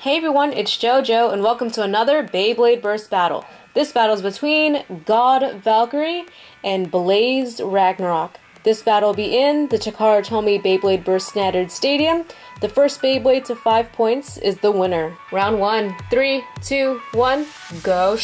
Hey everyone, it's JoJo, and welcome to another Beyblade Burst battle. This battle is between God Valkyrie and Blaze Ragnaruk. This battle will be in the Takara Tomy Beyblade Burst Standard Stadium. The first Beyblade to 5 points is the winner. Round 1, 3, 2, 1, go!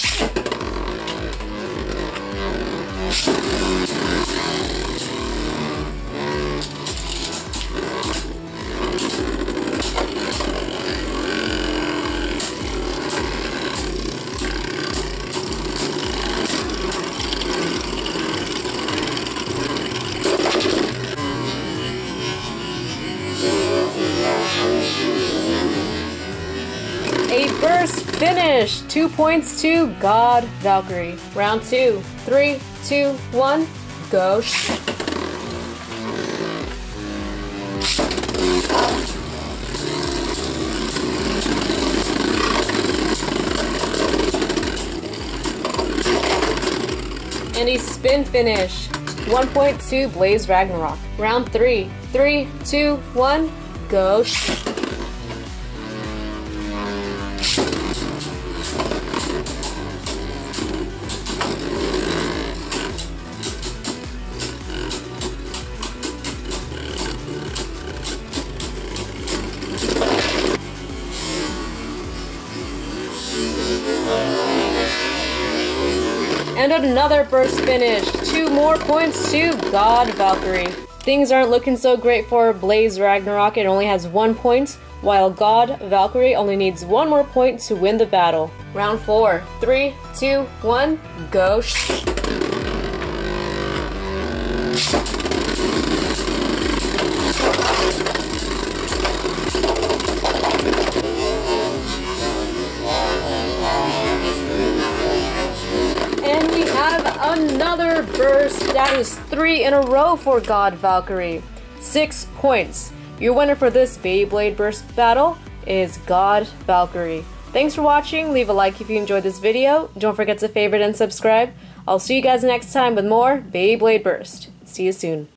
A finish! Two points to God Valkyrie. Round two. Three, two, one, go. And a spin finish. One point to Blaze Ragnaruk. Round three. Three, two, one, go. And another burst finish. Two more points to God Valkyrie. Things aren't looking so great for Blaze Ragnaruk. It only has one point, while God Valkyrie only needs one more point to win the battle. Round four. Three, two, one, go. Another burst. That is three in a row for God Valkyrie. Six points. Your winner for this Beyblade Burst battle is God Valkyrie. Thanks for watching. Leave a like if you enjoyed this video. Don't forget to favorite and subscribe. I'll see you guys next time with more Beyblade Burst. See you soon.